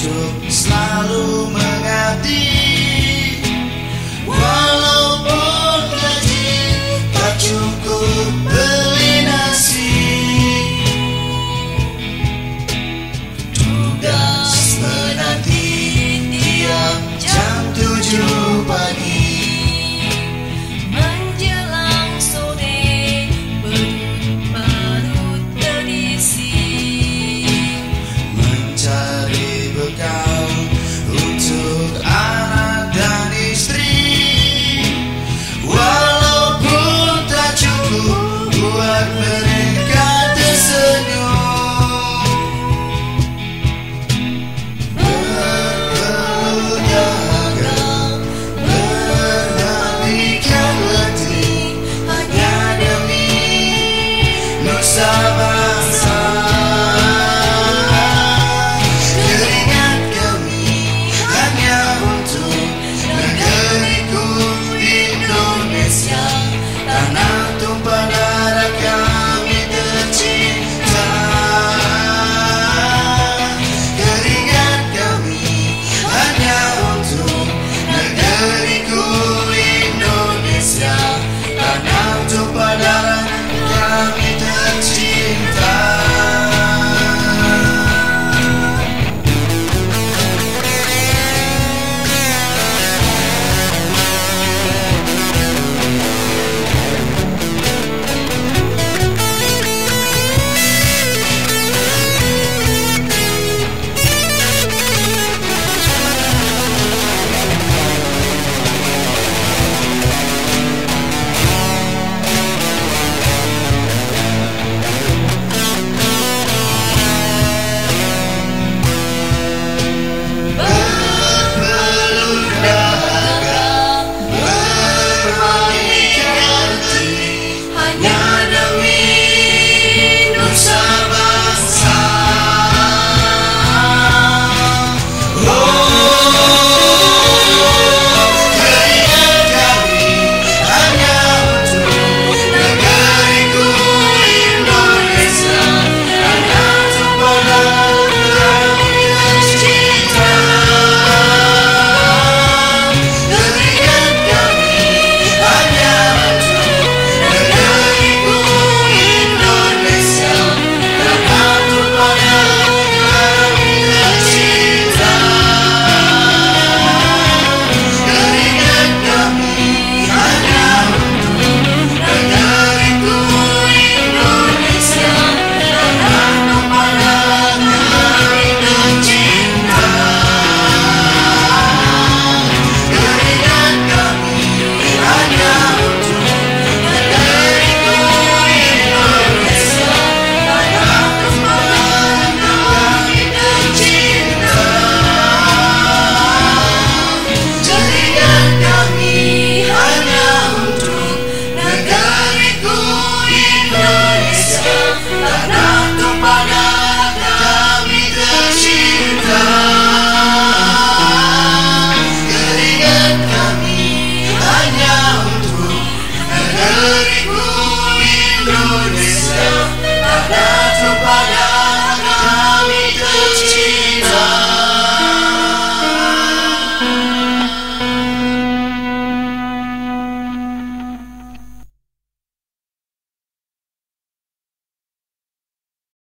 hidup selalu mengabdi. tumba